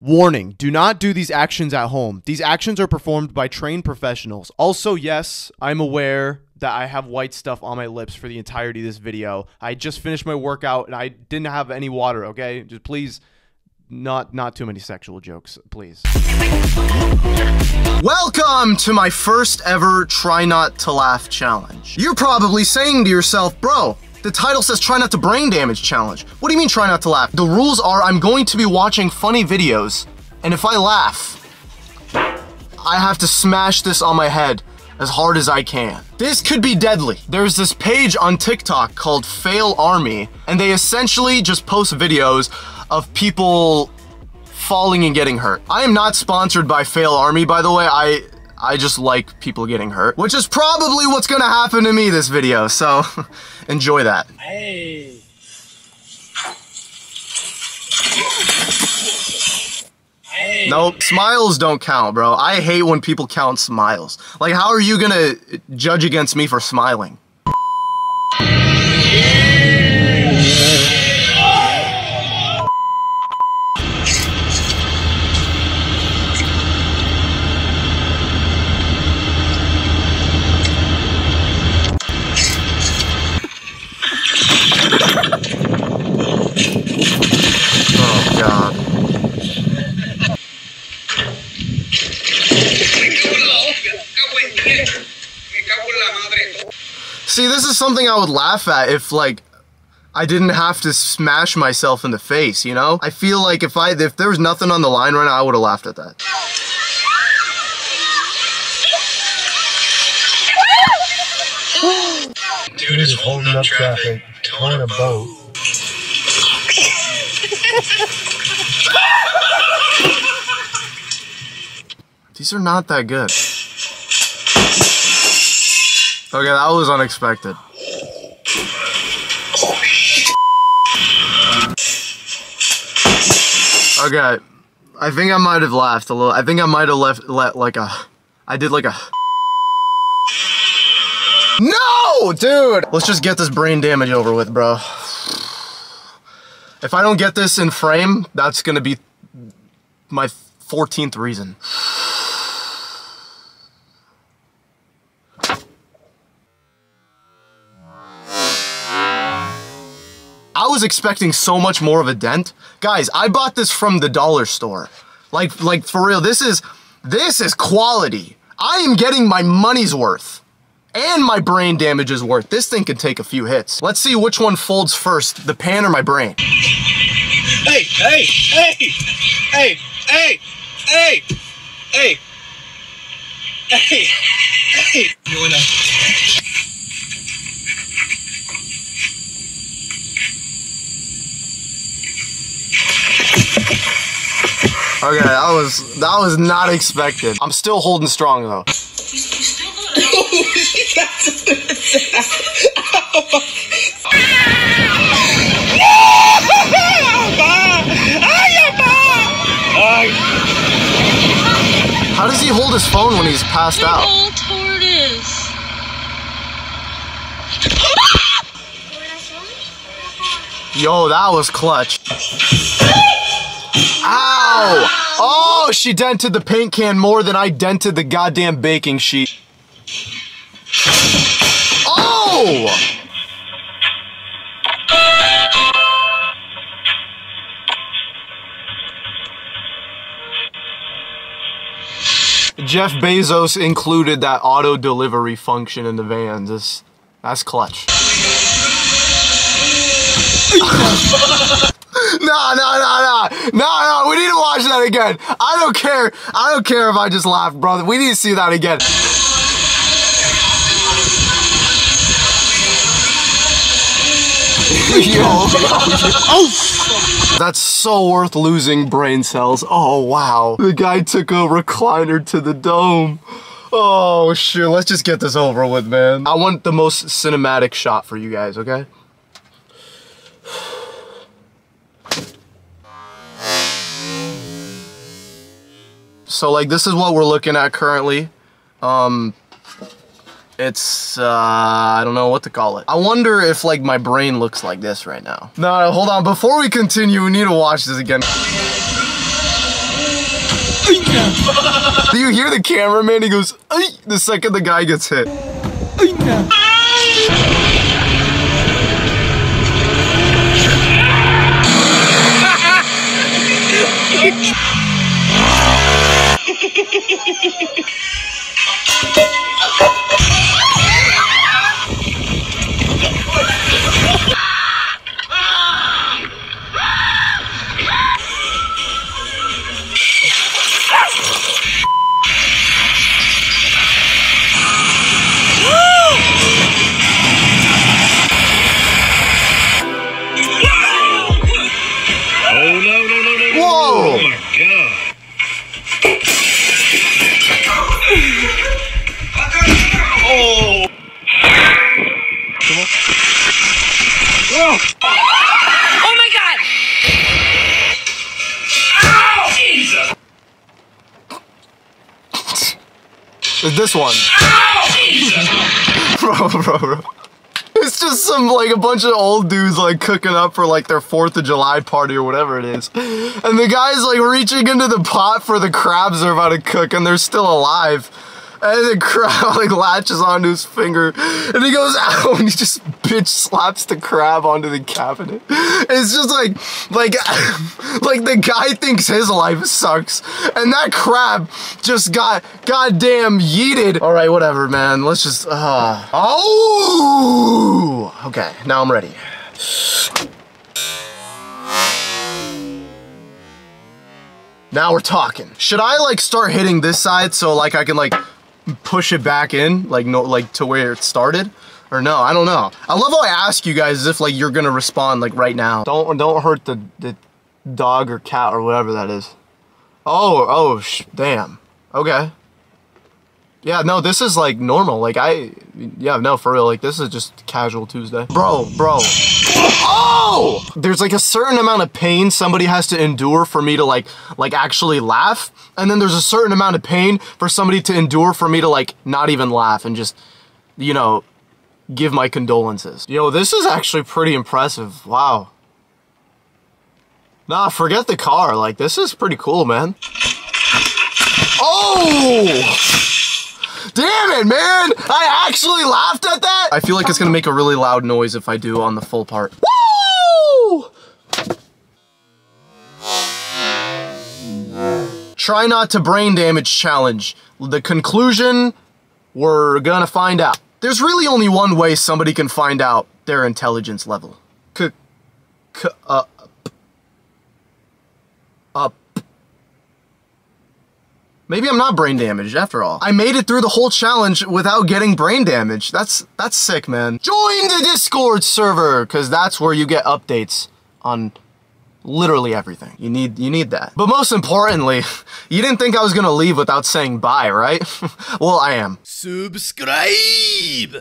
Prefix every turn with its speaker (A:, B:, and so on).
A: Warning, do not do these actions at home. These actions are performed by trained professionals. Also, yes, I'm aware that I have white stuff on my lips for the entirety of this video. I just finished my workout and I didn't have any water, okay? Just please not not too many sexual jokes, please.
B: Welcome to my first ever try not to laugh challenge. You're probably saying to yourself, bro, the title says try not to brain damage challenge. What do you mean try not to laugh? The rules are I'm going to be watching funny videos, and if I laugh, I have to smash this on my head as hard as I can. This could be deadly. There's this page on TikTok called Fail Army, and they essentially just post videos of people falling and getting hurt. I am not sponsored by Fail Army, by the way. I I just like people getting hurt, which is probably what's gonna happen to me this video, so enjoy that.
C: Hey.
B: Hey. Nope, smiles don't count, bro. I hate when people count smiles. Like, how are you gonna judge against me for smiling? See, this is something I would laugh at if like I didn't have to smash myself in the face, you know? I feel like if I if there was nothing on the line right now, I would have laughed at that.
C: Dude is holding up traffic, towing a boat.
B: These are not that good. Okay, that was unexpected. Okay, I think I might have laughed a little. I think I might have left let like a. I did like a. No, dude. Let's just get this brain damage over with, bro. If I don't get this in frame, that's gonna be my 14th reason. Was expecting so much more of a dent. Guys, I bought this from the dollar store. Like, like for real, this is, this is quality. I am getting my money's worth. And my brain damage is worth. This thing can take a few hits. Let's see which one folds first, the pan or my brain.
C: Hey, hey, hey, hey, hey, hey, hey, hey, hey. Doing a
B: Okay, that was that was not expected. I'm still holding strong though. How does he hold his phone when he's passed out? Yo, that was clutch. Ow! Oh, she dented the paint can more than I dented the goddamn baking sheet. Oh! Jeff Bezos included that auto delivery function in the vans. That's, that's clutch. No, no, no, no, no. We need to watch that again. I don't care. I don't care if I just laugh, brother. We need to see that again. yo, oh, that's so worth losing brain cells. Oh wow, the guy took a recliner to the dome. Oh shit, let's just get this over with, man. I want the most cinematic shot for you guys, okay? So like this is what we're looking at currently. Um, it's, uh, I don't know what to call it. I wonder if like my brain looks like this right now. No, no, hold on. Before we continue, we need to watch this again. Do you hear the cameraman? He goes, Ay! the second the guy gets hit.
C: My god!
B: Is this one? bro, bro, bro. It's just some like a bunch of old dudes like cooking up for like their Fourth of July party or whatever it is, and the guy's like reaching into the pot for the crabs they're about to cook, and they're still alive. And the crab like latches onto his finger, and he goes out, and he just bitch slaps the crab onto the cabinet. It's just like, like, like the guy thinks his life sucks, and that crab just got goddamn yeeted. All right, whatever, man. Let's just. Uh, oh, okay. Now I'm ready. Now we're talking. Should I like start hitting this side so like I can like push it back in like no like to where it started? Or no, I don't know. I love how I ask you guys as if like you're gonna respond like right now. Don't don't hurt the the dog or cat or whatever that is. Oh oh sh- damn. Okay. Yeah, no, this is like normal. Like I, yeah, no, for real. Like this is just casual Tuesday. Bro, bro. Oh! There's like a certain amount of pain somebody has to endure for me to like, like actually laugh, and then there's a certain amount of pain for somebody to endure for me to like not even laugh and just, you know, give my condolences. Yo, this is actually pretty impressive. Wow. Nah, forget the car. Like this is pretty cool, man. Oh! Damn it, man! I actually laughed at that! I feel like it's gonna make a really loud noise if I do on the full part. Woo! Try not to brain damage challenge. The conclusion, we're gonna find out. There's really only one way somebody can find out their intelligence level. Uh, up. Maybe I'm not brain damaged after all. I made it through the whole challenge without getting brain damage. That's that's sick, man. Join the Discord server cuz that's where you get updates on literally everything. You need you need that. But most importantly, you didn't think I was to leave without saying bye, right? well, I am.
A: Subscribe!